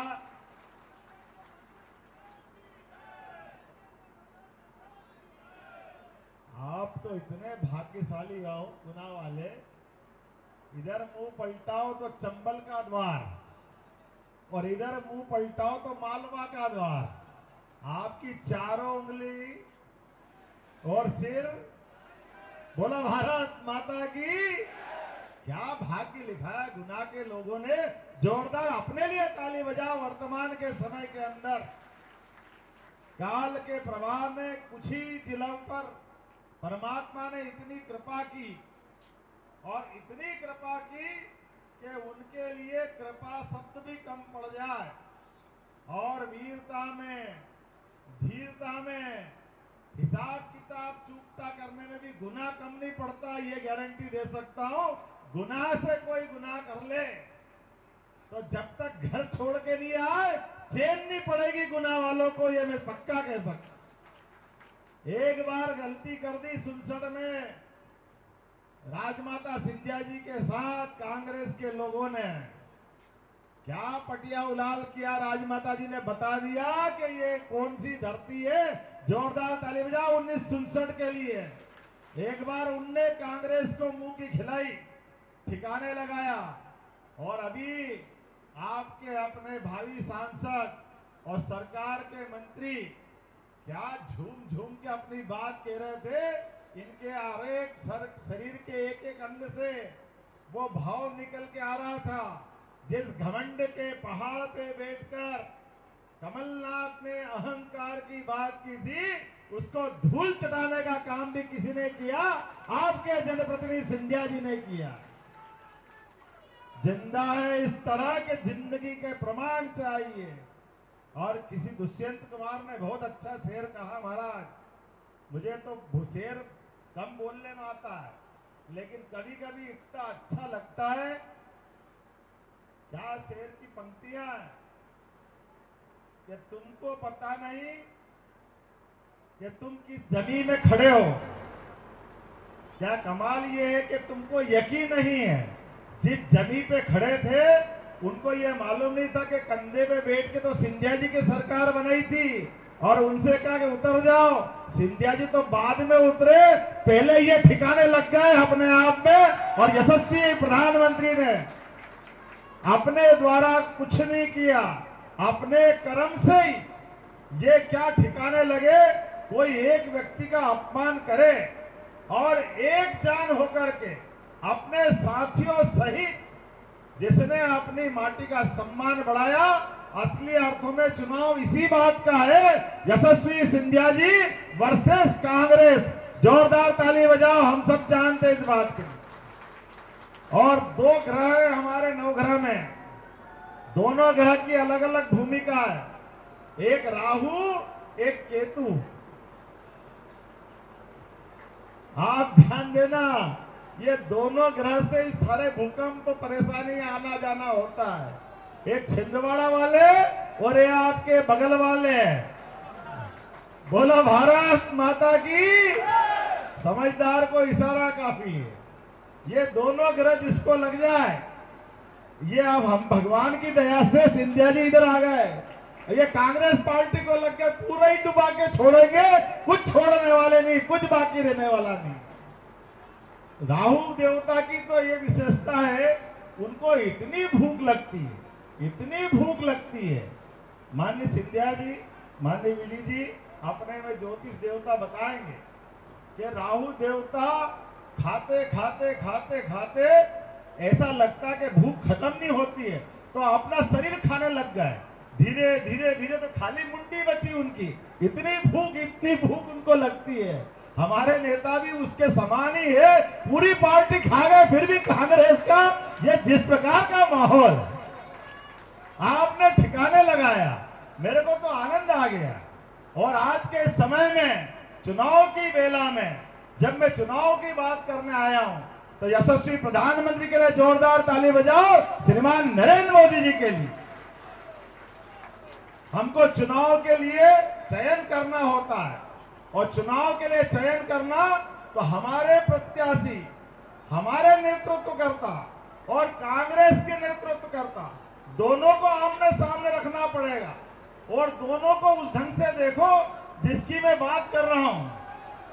आप तो इतने भाग्यशाली हो गुना वाले इधर मुँह पलटाओ तो चंबल का द्वार और इधर मुँह पलटाओ तो मालवा का द्वार। आपकी चारों उंगली और सिर। बोला भारत माता की, क्या भाग्य लिखा है? गुना के लोगों ने जोरदार अपने लिए ताली बजाओ वर्तमान के समय के अंदर। काल के प्रवाह में कुछ ही जिलों पर परमात्मा ने इतनी कृपा की और इतनी कृपा की कि उनके लिए कृपा शब्द भी कम पड़ जाए और वीरता में धीरता में हिसाब किताब चूकता करने में भी गुना कम नहीं पड़ता, ये गारंटी दे सकता हूँ। गुनाह से कोई गुनाह कर ले। तो जब तक घर छोड़ के नहीं आए चैन नहीं पड़ेगी गुनाह वालों को, ये मैं पक्का कह सकता एक बार गलती कर दी सुनसठ में। राजमाता सिंधिया जी के साथ कांग्रेस के लोगों ने क्या पटिया उलाल किया राजमाता जी ने बता दिया कि ये कौन सी धरती है जोरदार ताली बजाओ, उन्नीस के लिए। एक बार उनने कांग्रेस को मुँह की खिलाई, ठिकाने लगाया। और अभी आपके अपने भावी सांसद और सरकार के मंत्री क्या झूम झूम के अपनी बात कह रहे थे? इनके हर एक शरीर के एक एक अंग से वो भाव निकल के आ रहा था। जिस घमंड के पहाड़ पे बैठकर कमलनाथ ने अहंकार की बात की थी, उसको धूल चटाने का काम भी किसी ने किया? आपके जनप्रतिनिधि सिंधिया जी ने किया। ज़िंदा है इस तरह के ज़िंदगी के प्रमाण चाहिए। और किसी दुष्यंत कुमार ने बहुत अच्छा शेर कहा, महाराज, मुझे तो शेर कम बोलने में आता है, लेकिन कभी कभी इतना अच्छा लगता है क्या शेर की पंक्तियाँ कि तुमको पता नहीं कि तुम किस ज़मीन में खड़े हो। क्या कमाल ये है कि तुमको यकीन नहीं है। जिस जमी पे खड़े थे, उनको ये मालूम नहीं था कि कंधे पे बैठ के तो सिंधिया जी की सरकार बनाई थी और उनसे कहा कि उतर जाओ। सिंधिया जी तो बाद में उतरे, पहले ये ठिकाने लग गए अपने आप में और यशस्वी प्रधानमंत्री ने। अपने द्वारा कुछ नहीं किया, अपने कर्म से ही। ये क्या ठिकाने लगे? कोई एक व्यक्ति का अपमान करे और एक जान होकर के अपने साथियों सहित, जिसने अपनी माटी का सम्मान बढ़ाया, असली अर्थों में चुनाव इसी बात का है, यशस्वी सिंधिया जी वर्सेस कांग्रेस। जोरदार ताली बजाओ, हम सब जानते इस बात को और दो ग्रह है हमारे नवग्रह में। दोनों ग्रह की अलग अलग भूमिका है। एक राहु, एक केतु। आप ध्यान देना, ये दोनों ग्रह से ही सारे भूकंप, परेशानी आना जाना होता है। एक छिंदवाड़ा वाले और ये आपके बगल वाले बोलो, भारत माता की समझदार को इशारा काफ़ी है। ये दोनों ग्रह जिसको लग जाए, ये अब हम भगवान की दया से सिंधिया जी इधर आ गए। ये कांग्रेस पार्टी को लग के पूरा ही डुबा के छोड़ेंगे, कुछ छोड़ने वाले नहीं, कुछ बाकी रहने वाला नहीं। राहु देवता की तो ये विशेषता है, उनको इतनी भूख लगती है, इतनी भूख लगती है। मान्य सिंधिया जी मान्य विली जी, अपने में ज्योतिष देवता बताएँगे कि राहु देवता खाते खाते खाते खाते ऐसा लगता कि भूख खत्म नहीं होती है तो अपना शरीर खाने लग गए। धीरे धीरे धीरे तो खाली मुंडी बची उनकी। इतनी भूख इतनी भूख उनको लगती है। हमारे नेता भी उसके समान ही है। पूरी पार्टी खा गए, फिर भी कांग्रेस का, ये जिस प्रकार का माहौल। आपने ठिकाने लगाया। मेरे को तो आनंद आ गया। और आज के समय में, चुनाव की बेला में जब मैं चुनाव की बात करने आया हूँ तो यशस्वी प्रधानमंत्री के लिए जोरदार ताली बजाओ श्रीमान नरेंद्र मोदी जी के लिए। हमको चुनाव के लिए चयन करना होता है, और चुनाव के लिए चयन करना तो हमारे प्रत्याशी, हमारे नेतृत्व करता और कांग्रेस के नेतृत्व करता। दोनों को आमने सामने रखना पड़ेगा, और दोनों को उस ढंग से देखो जिसकी मैं बात कर रहा हूँ।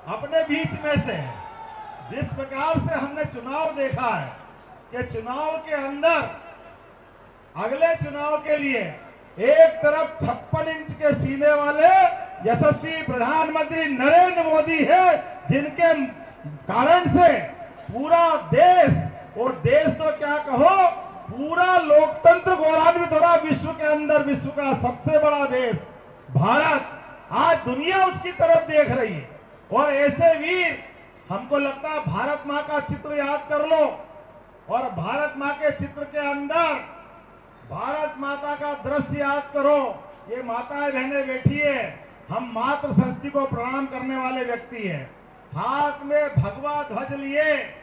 अपने बीच में से। जिस प्रकार से हमने चुनाव देखा है कि चुनाव के अंदर, अगले चुनाव के लिए एक तरफ़ छप्पन इंच के सीने वाले यशस्वी प्रधानमंत्री नरेंद्र मोदी है, जिनके कारण से पूरा देश, और देश तो क्या कहो, पूरा लोकतंत्र गौरवान्वित हो रहा विश्व के अंदर, विश्व का सबसे बड़ा देश, भारत। आज दुनिया उसकी तरफ़ देख रही है। और ऐसे वीर, हमको लगता है भारत माँ का चित्र याद कर लो। और भारत माँ के चित्र के अंदर भारत माता का दृश्य याद करो। ये माताएँ बहनें बैठी है। हम मातृ संस्कृति को प्रणाम करने वाले व्यक्ति हैं। हाथ में भगवा ध्वज लिए।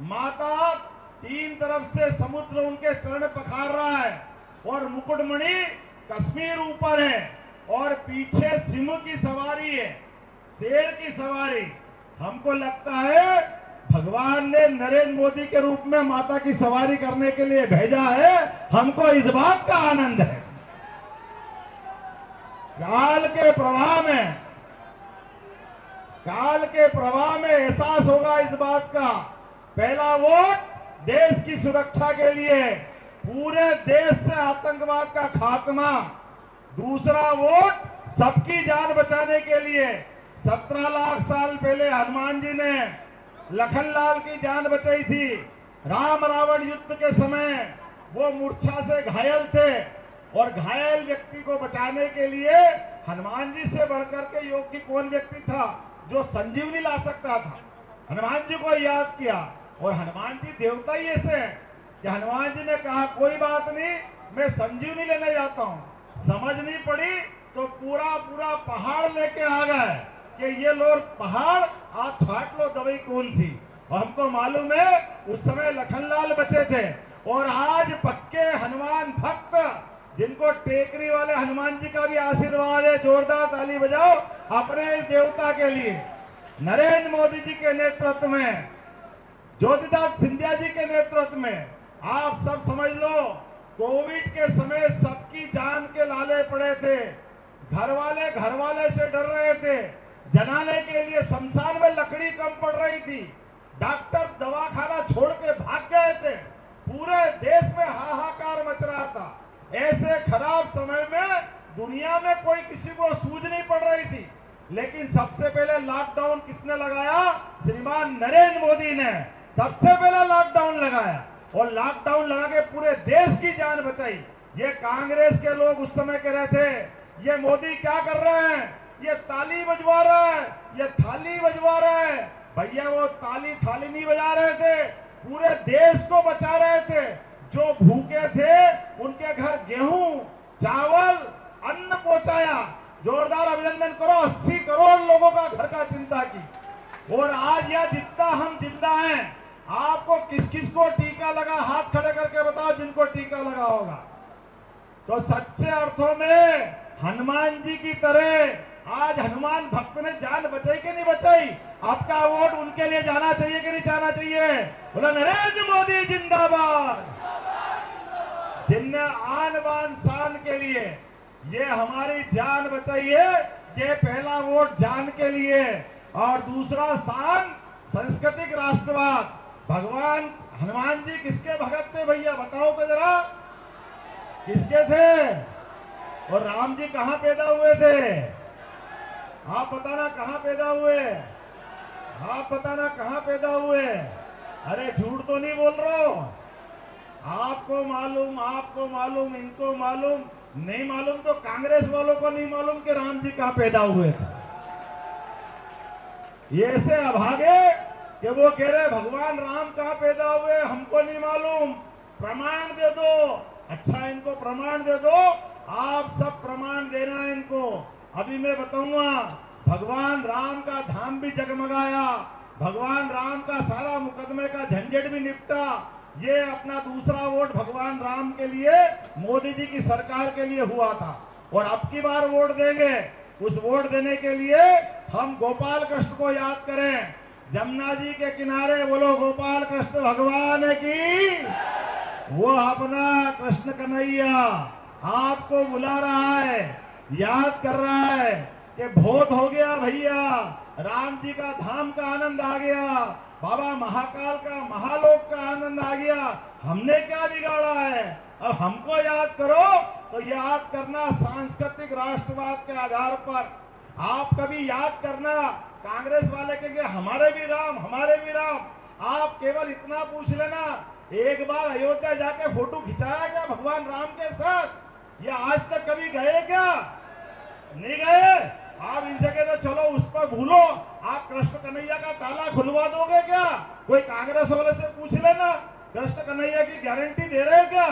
माता तीन तरफ़ से समुद्र उनके चरण पखार रहा है। और मुकुटमणि कश्मीर ऊपर है। और पीछे सिंह की सवारी है। शेर की सवारी। हमको लगता है भगवान ने नरेंद्र मोदी के रूप में माता की सवारी करने के लिए भेजा है। हमको इस बात का आनंद है। काल के प्रवाह में, काल के प्रवाह में एहसास होगा इस बात का। पहला वोट देश की सुरक्षा के लिए, पूरे देश से आतंकवाद का खात्मा। दूसरा वोट सबकी जान बचाने के लिए। सत्रह लाख साल पहले हनुमान जी ने लखनलाल की जान बचाई थी। राम रावण युद्ध के समय वो मूर्छा से घायल थे और घायल व्यक्ति को बचाने के लिए हनुमान जी से बढ़कर के योग्य कौन व्यक्ति था जो संजीवनी ला सकता था? हनुमान जी को याद किया और हनुमान जी देवता ही ऐसे हैं कि हनुमान जी ने कहा, कोई बात नहीं, मैं संजीवनी लेने जाता हूँ। समझ नहीं पड़ी तो पूरा पूरा पहाड़ लेके आ गए। कि ये लोग पहाड़ आप छाट लो दवाई कौन सी और हमको मालूम है, उस समय लखनलाल बचे थे। और आज पक्के हनुमान भक्त, जिनको टेकरी वाले हनुमान जी का भी आशीर्वाद है, जोरदार ताली बजाओ अपने इस देवता के लिए। नरेंद्र मोदी जी के नेतृत्व में, ज्योतिदास सिंधिया जी के नेतृत्व में, आप सब समझ लो, कोविड के समय सबकी जान के लाले पड़े थे। घर वाले घर वाले से डर रहे थे। जलाने के लिए शमशान में लकड़ी कम पड़ रही थी। डॉक्टर दवाखाना छोड़ के भाग गए थे। पूरे देश में हाहाकार मच रहा था। ऐसे खराब समय में दुनिया में कोई किसी को सूझ नहीं पड़ रही थी। लेकिन सबसे पहले लॉकडाउन किसने लगाया? श्रीमान नरेंद्र मोदी ने। सबसे पहले लॉकडाउन लगाया। और लॉकडाउन लगा के पूरे देश की जान बचाई। ये कांग्रेस के लोग उस समय कह रहे थे, ये मोदी क्या कर रहे हैं? ये ताली बजवा रहा है, ये थाली बजवा रहा है। भैया, वो ताली थाली नहीं बजा रहे थे, पूरे देश को बचा रहे थे। जो भूखे थे, उनके घर गेहूँ, चावल, अन्न पहुँचाया। जोरदार अभिनंदन करो 80 करोड़ लोगों का घर का चिंता की। और आज यह जितना हम ज़िंदा हैं, आपको किस किस को टीका लगा, हाथ खड़े करके बताओ जिनको टीका लगा होगा। तो सच्चे अर्थों में हनुमान जी की तरह आज हनुमान भक्त ने जान बचाई कि नहीं बचाई? आपका वोट उनके लिए जाना चाहिए कि नहीं जाना चाहिए? बोला, नरेंद्र मोदी जिंदाबाद। जिनने आन बान शान के लिए ये हमारी जान बचाई है, ये पहला वोट जान के लिए। और दूसरा शान सांस्कृतिक राष्ट्रवाद। भगवान, हनुमान जी किसके भगत थे भैया? बताओ तो जरा। किसके थे? और राम जी कहाँ पैदा हुए थे? आप बताना कहाँ पैदा हुए आप बताना कहाँ पैदा हुए अरे, झूठ तो नहीं बोल रहा हो। आपको मालूम आपको मालूम, इनको मालूम। नहीं मालूम तो कांग्रेस वालों को नहीं मालूम कि राम जी कहाँ पैदा हुए थे। ये ऐसे अभागे कि वो कह रहे भगवान, राम कहाँ पैदा हुए हमको नहीं मालूम। प्रमाण दे दो। अच्छा इनको प्रमाण दे दो। आप सब प्रमाण देना है इनको। अभी मैं बताऊँगा, भगवान राम का धाम भी जगमगाया, भगवान राम का सारा मुकदमे का झंझट भी निपटा। ये अपना दूसरा वोट भगवान राम के लिए, मोदी जी की सरकार के लिए हुआ था। और अब की बार वोट देंगे, उस वोट देने के लिए हम गोपाल कृष्ण को याद करें। जमुना जी के किनारे बोलो, गोपाल कृष्ण, भगवान की वो अपना कृष्ण कन्हैया आपको बुला रहा है। याद कर रहा है कि बहुत हो गया भैया। राम जी का धाम का आनंद आ गया। बाबा महाकाल का महालोक का आनंद आ गया। हमने क्या बिगाड़ा है? अब हमको याद करो तो याद करना सांस्कृतिक राष्ट्रवाद के आधार पर। आप कभी याद करना, कांग्रेस वाले कहेंगे हमारे भी राम, हमारे भी राम। आप केवल इतना पूछ लेना, एक बार अयोध्या जाके फ़ोटो खिंचाया गया भगवान राम के साथ? ये आज तक कभी गए क्या? नहीं गए? आप इनसे कहते चलो, उस पर भूलो। आप कृष्ण कन्हैया का ताला खुलवा दोगे क्या? कोई कांग्रेस वाले से पूछ लेना। कृष्ण कन्हैया की गारंटी दे रहे क्या?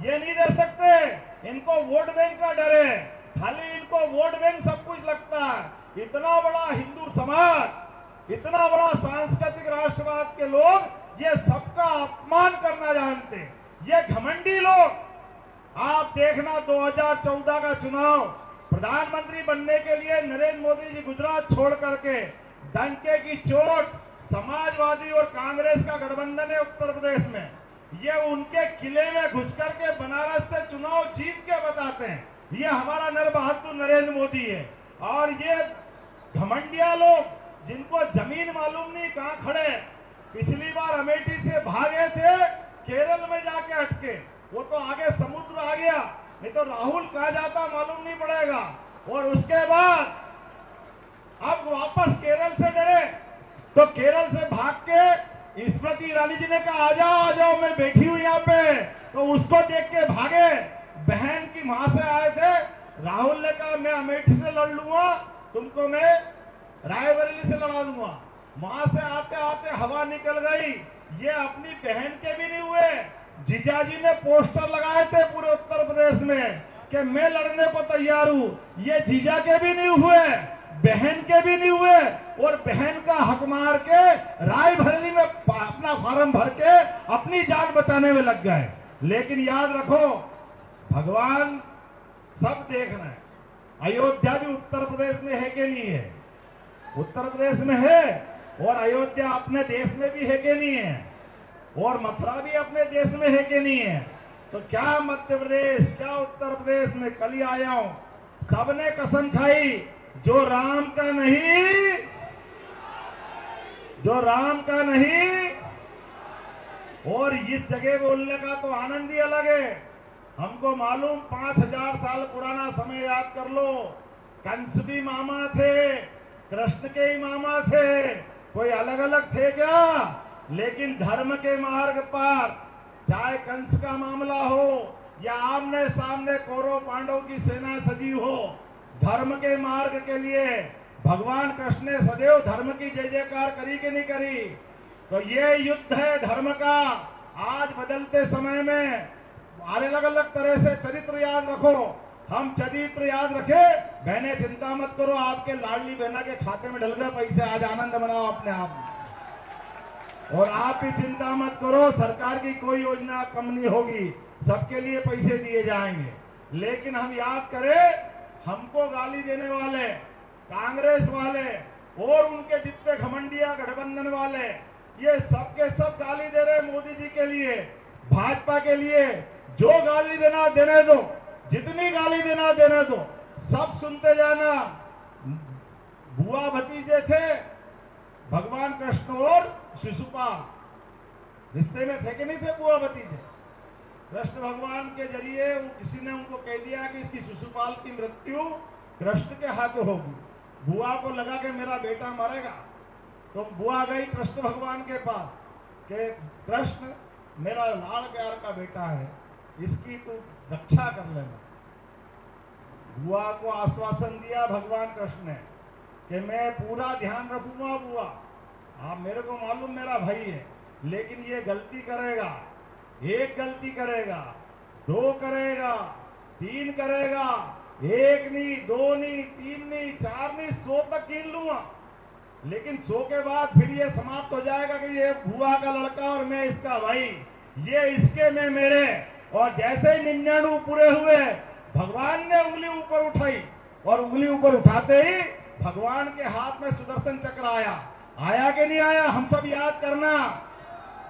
ये नहीं दे सकते। इनको वोट बैंक का डर है। खाली इनको वोट बैंक सब कुछ लगता है। इतना बड़ा हिंदू समाज, इतना बड़ा सांस्कृतिक राष्ट्रवाद के लोग ये सबका अपमान करना जानते ये घमंडी लोग आप देखना 2014 का चुनाव प्रधानमंत्री बनने के लिए नरेंद्र मोदी जी गुजरात छोड़ करके डंके की चोट, समाजवादी और कांग्रेस का गठबंधन है उत्तर प्रदेश में। ये उनके किले में घुस करके बनारस से चुनाव जीत के बताते हैं। ये हमारा नर बहादुर नरेंद्र मोदी है। और ये घमंडिया लोग, जिनको ज़मीन मालूम नहीं कहाँ खड़े, पिछली बार अमेठी से भागे थे, केरल में जाके अटके। वो तो आगे समुद्र आ गया, नहीं तो राहुल कहा जाता मालूम नहीं पड़ेगा। और उसके बाद अब वापस केरल से डरे तो केरल से भाग के स्मृति ईरानी जी ने कहा आ जाओ आ जाओ मैं बैठी हूँ यहाँ पे। तो उसको देख के भागे, बहन की माँ से आए थे। राहुल ने कहा, मैं अमेठी से लड़ लूँगा, तुमको मैं रायबरेली से लड़ा दूँगा। वहाँ से आते आते हवा निकल गई। ये अपनी बहन के भी नहीं हुए जीजाजी ने पोस्टर लगाए थे पूरे उत्तर प्रदेश में कि मैं लड़ने को तैयार हूँ। ये जीजा के भी नहीं हुए, बहन के भी नहीं हुए, और बहन का हक मार के रायबरेली में पा- अपना फार्म भर के अपनी जान बचाने में लग गए। लेकिन याद रखो, भगवान सब देख रहे हैं। अयोध्या भी उत्तर प्रदेश में है कि नहीं है? उत्तर प्रदेश में है, और अयोध्या अपने देश में भी है कि नहीं है? और मथुरा भी अपने देश में है कि नहीं है? तो क्या मध्य प्रदेश क्या उत्तर प्रदेश में कल ही आया हूँ। सबने कसम खाई, जो राम का नहीं, जो राम का नहीं, और इस जगह बोलने का तो आनंद ही अलग है। हमको मालूम पाँच हज़ार साल पुराना समय याद कर लो। कंस भी मामा थे, कृष्ण के ही मामा थे। कोई अलग अलग थे क्या? लेकिन धर्म के मार्ग पर, चाहे कंस का मामला हो, या आमने सामने कौरव पांडव की सेना सजी हो, धर्म के मार्ग के लिए भगवान कृष्ण ने सदैव धर्म की जय जयकार करी कि नहीं करी? तो ये युद्ध है धर्म का। आज बदलते समय में अलग अलग तरह से चरित्र याद रखो। हम चरित्र याद रखे, बहने चिंता मत करो, आपके लाडली बहना के खाते में डल गए, पैसे आज आनंद मनाओ अपने आप में। और आप भी चिंता मत करो, सरकार की कोई योजना कम नहीं होगी। सबके लिए पैसे दिए जाएँगे। लेकिन हम याद करें, हमको गाली देने वाले, कांग्रेस वाले और उनके जितने घमंडिया गठबंधन वाले, ये सबके सब गाली दे रहे मोदी जी के लिए, भाजपा के लिए। जो गाली देना, देने दो। जितनी गाली देना, देने दो। सब सुनते जाना। बुआ भतीजे थे, भगवान कृष्ण और शिशुपाल रिश्ते में थे कि नहीं थे बुआ भतीजे? कृष्ण भगवान के ज़रिए किसी ने उनको कह दिया कि इसकी शिशुपाल की मृत्यु कृष्ण के हाथ होगी। बुआ को लगा कि मेरा बेटा मरेगा। तो बुआ गई कृष्ण भगवान के पास कि कृष्ण, मेरा लाल प्यार का बेटा है, इसकी तू रक्षा कर लेना। बुआ को आश्वासन दिया भगवान कृष्ण ने कि मैं पूरा ध्यान रखूँगा बुआ। आप मेरे को मालूम मेरा भाई है, लेकिन ये गलती करेगा। एक गलती करेगा, दो करेगा, तीन करेगा, एक नहीं, दो नहीं, तीन नहीं, चार नहीं, सौ तक गिन लूँगा। लेकिन सो के बाद फिर ये समाप्त हो जाएगा कि ये बुआ का लड़का और मैं इसका भाई, ये इसके में मेरे। और जैसे ही निन्यानवे पूरे हुए, भगवान ने उंगली ऊपर उठाई, और उंगली ऊपर उठाते ही भगवान के हाथ में सुदर्शन चक्र आया। आया कि नहीं आया? हम सब याद करना।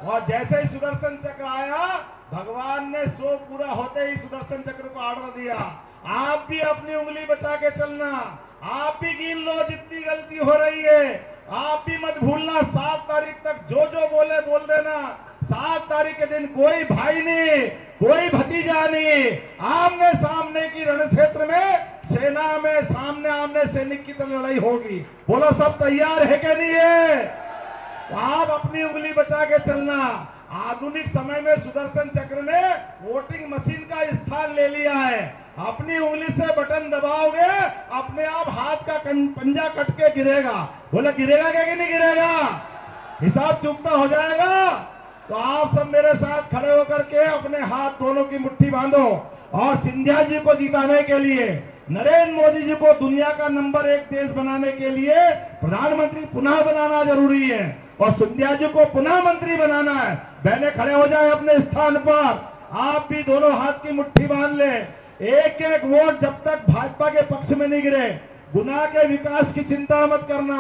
और जैसे ही सुदर्शन चक्र आया, भगवान ने सो पूरा होते ही सुदर्शन चक्र को ऑर्डर दिया। आप भी अपनी उंगली बचा के चलना। आप भी गिन लो जितनी गलती हो रही है। आप भी मत भूलना, सात तारीख तक जो जो बोले, बोल देना। सात तारीख के दिन कोई भाई नहीं, कोई भतीजा नहीं। आमने सामने की रण क्षेत्र में सेना में सामने आमने सैनिक की तरह लड़ाई होगी। बोलो, सब तैयार है क्या नहीं है तो आप अपनी उंगली बचा के चलना। आधुनिक समय में सुदर्शन चक्र ने वोटिंग मशीन का स्थान ले लिया है। अपनी उंगली से बटन दबाओगे, अपने आप हाथ का, पंजा कट के गिरेगा। बोले, गिरेगा क्या कि नहीं गिरेगा? हिसाब चुकता हो जाएगा। तो आप सब मेरे साथ खड़े होकर के अपने हाथ दोनों की मुट्ठी बांधो और सिंधिया जी को जिताने के लिए, नरेंद्र मोदी जी को दुनिया का नंबर एक देश बनाने के लिए प्रधानमंत्री पुनः बनाना ज़रूरी है और सिंधिया जी को पुनः मंत्री बनाना है। बहने खड़े हो जाए अपने स्थान पर। आप भी दोनों हाथ की मुट्ठी बाँध ले। एक एक वोट जब तक भाजपा के पक्ष में नहीं गिरे। गुना के विकास की चिंता मत करना।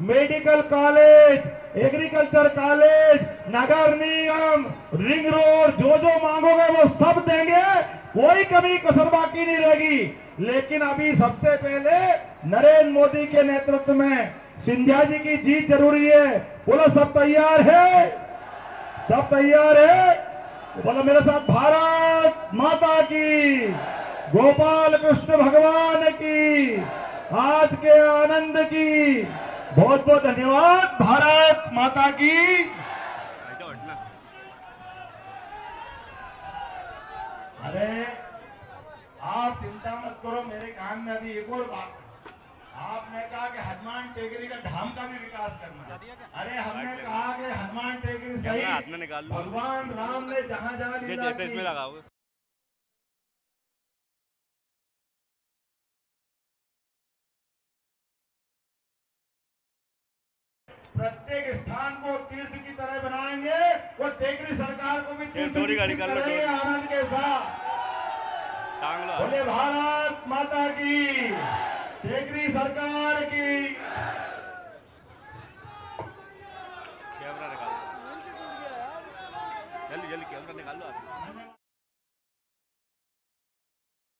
मेडिकल कॉलेज, एग्रीकल्चर कॉलेज, नगर निगम, रिंग रोड, जो जो मांगोगे वो सब देंगे, कोई कभी कसर बाकी नहीं रहेगी। लेकिन अभी सबसे पहले नरेंद्र मोदी के नेतृत्व में सिंधिया जी की जीत ज़रूरी है। बोलो, सब तैयार है? सब तैयार है? बोलो, मेरे साथ भारत माता की, गोपाल कृष्ण भगवान की, आज के आनंद की। बहुत बहुत धन्यवाद। भारत माता की। अरे आप चिंता मत करो मेरे कान में अभी एक और बात आपने कहा कि हनुमान टेकरी का धाम का भी विकास करना है। अरे हमने कहा कि हनुमान टेकरी सही। भगवान राम ने जहाँ जहाँ जैसे इसमें प्रत्येक स्थान को तीर्थ की तरह बनाएँगे और टेकरी सरकार को भी तीर्थ आनंद के साथ। बोले भारत माता की टेकरी सरकार की। कैमरा निकालो जल्दी जल्दी कैमरा निकाल लो आप।